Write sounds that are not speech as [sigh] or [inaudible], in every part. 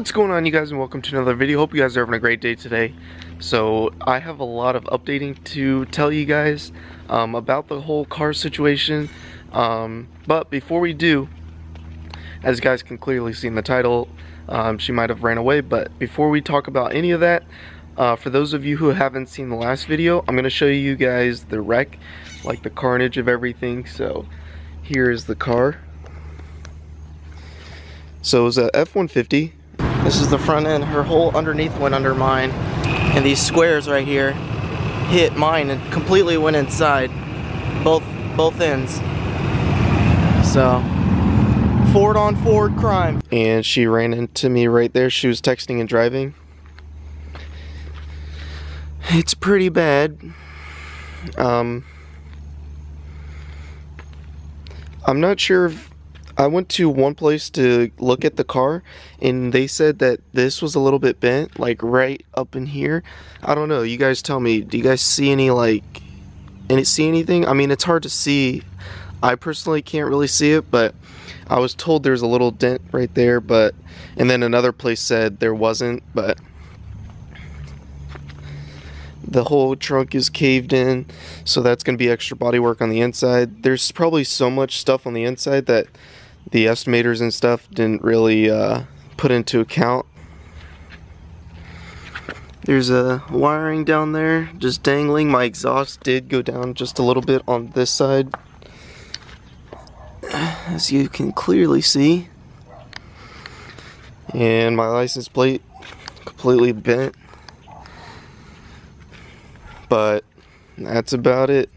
What's going on you guys and welcome to another video. Hope you guys are having a great day today. So I have a lot of updating to tell you guys um, about the whole car situation. Um, but before we do, as you guys can clearly see in the title, um, she might have ran away. But before we talk about any of that, uh, for those of you who haven't seen the last video, I'm going to show you guys the wreck, like the carnage of everything. So here is the car. So it was a F-150. This is the front end. Her whole underneath went under mine. And these squares right here hit mine and completely went inside. Both both ends. So Ford on Ford crime. And she ran into me right there. She was texting and driving. It's pretty bad. Um I'm not sure if I went to one place to look at the car and they said that this was a little bit bent, like right up in here. I don't know. You guys tell me. Do you guys see any like any see anything? I mean, it's hard to see. I personally can't really see it, but I was told there's a little dent right there, but and then another place said there wasn't, but the whole trunk is caved in so that's going to be extra body work on the inside there's probably so much stuff on the inside that the estimators and stuff didn't really uh, put into account. There's a wiring down there just dangling. My exhaust did go down just a little bit on this side. [sighs] As you can clearly see. And my license plate completely bent. But that's about it.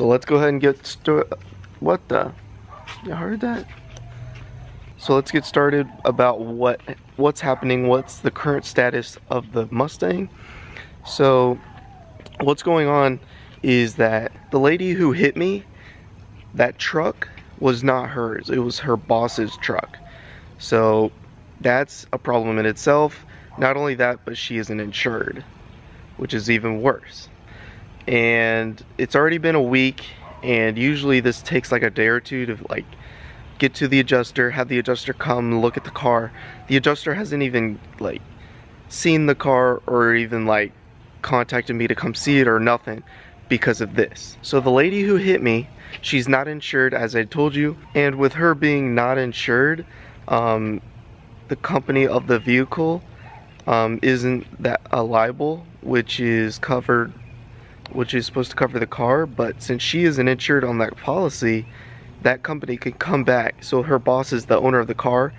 So let's go ahead and get started. What the? You heard that? So let's get started about what what's happening, what's the current status of the Mustang. So what's going on is that the lady who hit me, that truck was not hers. It was her boss's truck. So that's a problem in itself. Not only that, but she isn't insured, which is even worse and it's already been a week and usually this takes like a day or two to like get to the adjuster have the adjuster come look at the car. The adjuster hasn't even like seen the car or even like contacted me to come see it or nothing because of this. So the lady who hit me she's not insured as I told you and with her being not insured um, the company of the vehicle um, isn't that a liable which is covered which is supposed to cover the car, but since she isn't insured on that policy, that company could come back. So her boss is the owner of the car.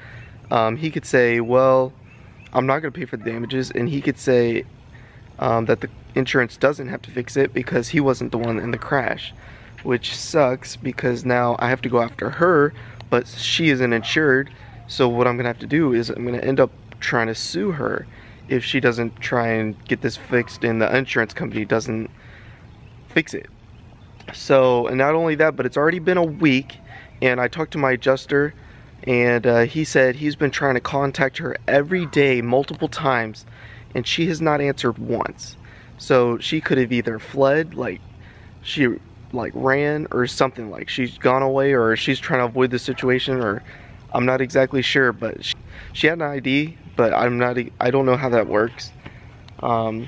Um, he could say, well, I'm not going to pay for the damages. And he could say um, that the insurance doesn't have to fix it because he wasn't the one in the crash. Which sucks because now I have to go after her, but she isn't insured. So what I'm going to have to do is I'm going to end up trying to sue her if she doesn't try and get this fixed and the insurance company doesn't fix it. So, and not only that, but it's already been a week, and I talked to my adjuster, and uh, he said he's been trying to contact her every day, multiple times, and she has not answered once. So she could have either fled, like she like ran, or something like she's gone away, or she's trying to avoid the situation, or I'm not exactly sure. But she, she had an ID, but I'm not. I don't know how that works. Um,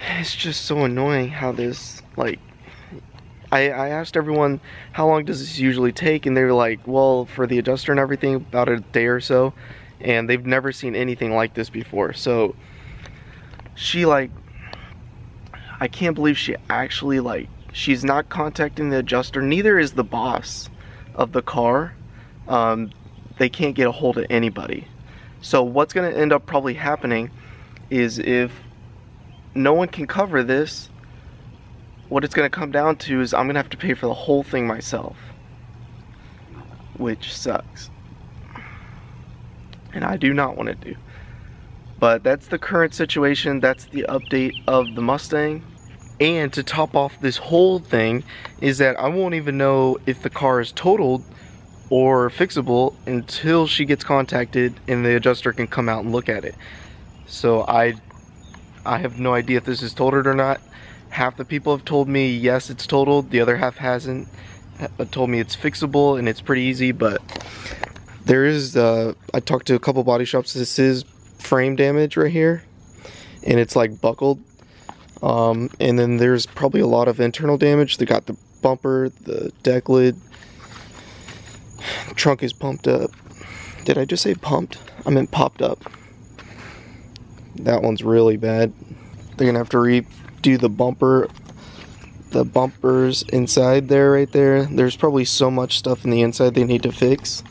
it's just so annoying how this like I, I asked everyone how long does this usually take? And they were like well for the adjuster and everything about a day or so. And they've never seen anything like this before. So she like I can't believe she actually like she's not contacting the adjuster neither is the boss of the car. Um, they can't get a hold of anybody. So what's gonna end up probably happening is if no one can cover this, what it's going to come down to is I'm going to have to pay for the whole thing myself. Which sucks. And I do not want to do. But that's the current situation. That's the update of the Mustang. And to top off this whole thing is that I won't even know if the car is totaled or fixable until she gets contacted and the adjuster can come out and look at it. So I I have no idea if this is totaled or not. Half the people have told me yes, it's totaled. The other half hasn't. told me it's fixable and it's pretty easy, but there is, uh, I talked to a couple body shops, this is frame damage right here, and it's like buckled. Um, and then there's probably a lot of internal damage. They got the bumper, the deck lid, trunk is pumped up. Did I just say pumped? I meant popped up. That one's really bad. They're gonna have to redo the bumper the bumpers inside there right there. There's probably so much stuff in the inside they need to fix.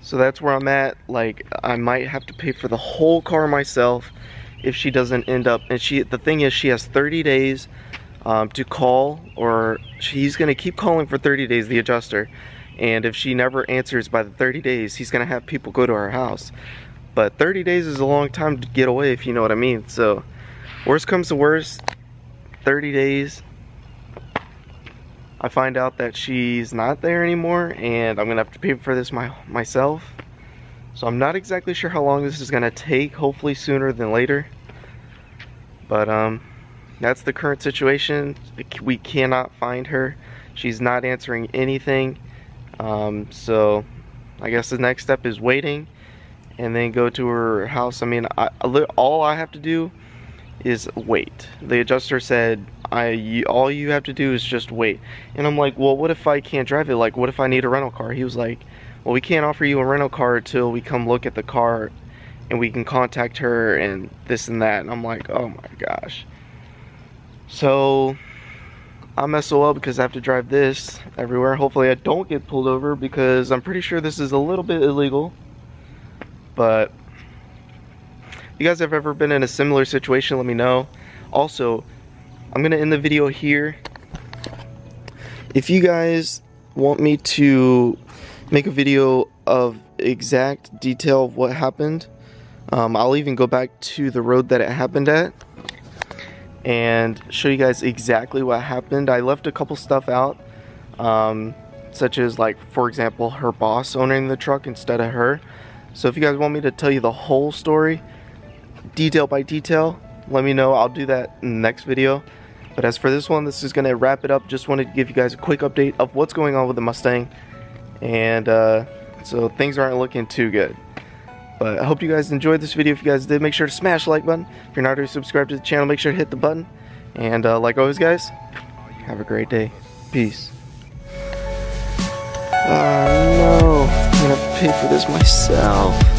So that's where I'm at. Like I might have to pay for the whole car myself if she doesn't end up and she the thing is she has 30 days um, to call or she's gonna keep calling for 30 days the adjuster. And if she never answers by the 30 days he's gonna have people go to her house but 30 days is a long time to get away if you know what I mean. So worst comes to worst 30 days I find out that she's not there anymore and I'm gonna have to pay for this my, myself. So I'm not exactly sure how long this is gonna take hopefully sooner than later. But um that's the current situation. We cannot find her. She's not answering anything. Um, so I guess the next step is waiting and then go to her house I mean I, all I have to do is wait. The adjuster said, I all you have to do is just wait. And I'm like, well, what if I can't drive it? Like, what if I need a rental car? He was like, well, we can't offer you a rental car until we come look at the car and we can contact her and this and that. And I'm like, oh my gosh. So I'm up because I have to drive this everywhere. Hopefully I don't get pulled over because I'm pretty sure this is a little bit illegal. But you guys have ever been in a similar situation, let me know. Also, I'm gonna end the video here. If you guys want me to make a video of exact detail of what happened, um, I'll even go back to the road that it happened at and show you guys exactly what happened. I left a couple stuff out, um, such as like, for example, her boss owning the truck instead of her. So if you guys want me to tell you the whole story, detail by detail, let me know. I'll do that in the next video. But as for this one, this is going to wrap it up. Just wanted to give you guys a quick update of what's going on with the Mustang. And uh, so things aren't looking too good. But I hope you guys enjoyed this video. If you guys did, make sure to smash like button. If you're not already subscribed to the channel, make sure to hit the button. And uh, like always, guys, have a great day. Peace. Oh no, gonna to pay for this myself.